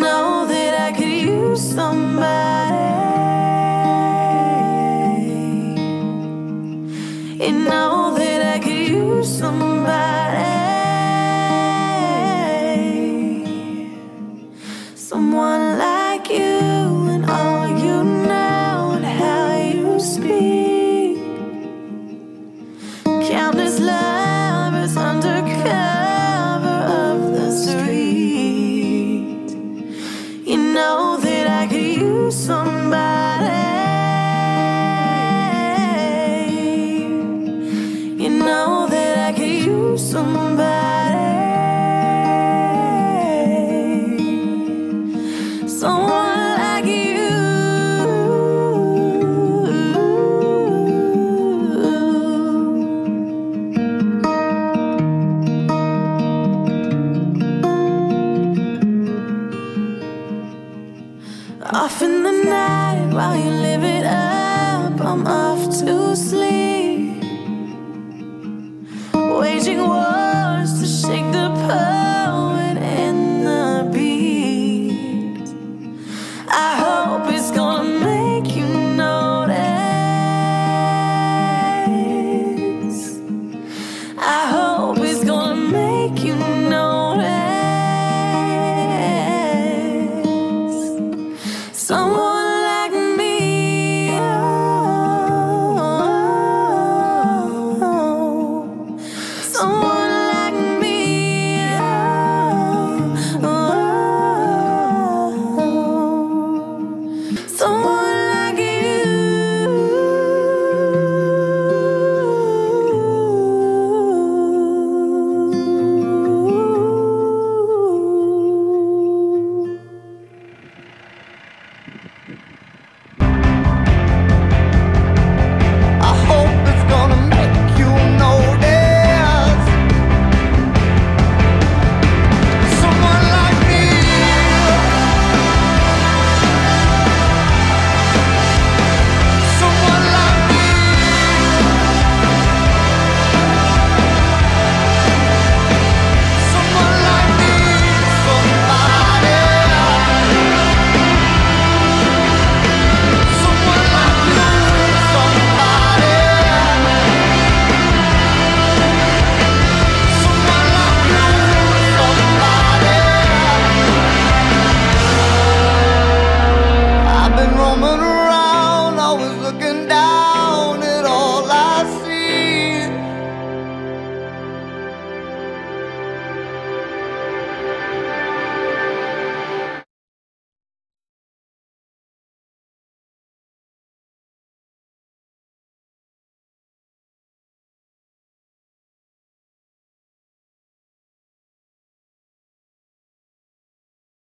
know that I could use somebody. somebody. Off in the night while you live it up, I'm off to sleep. Waging war.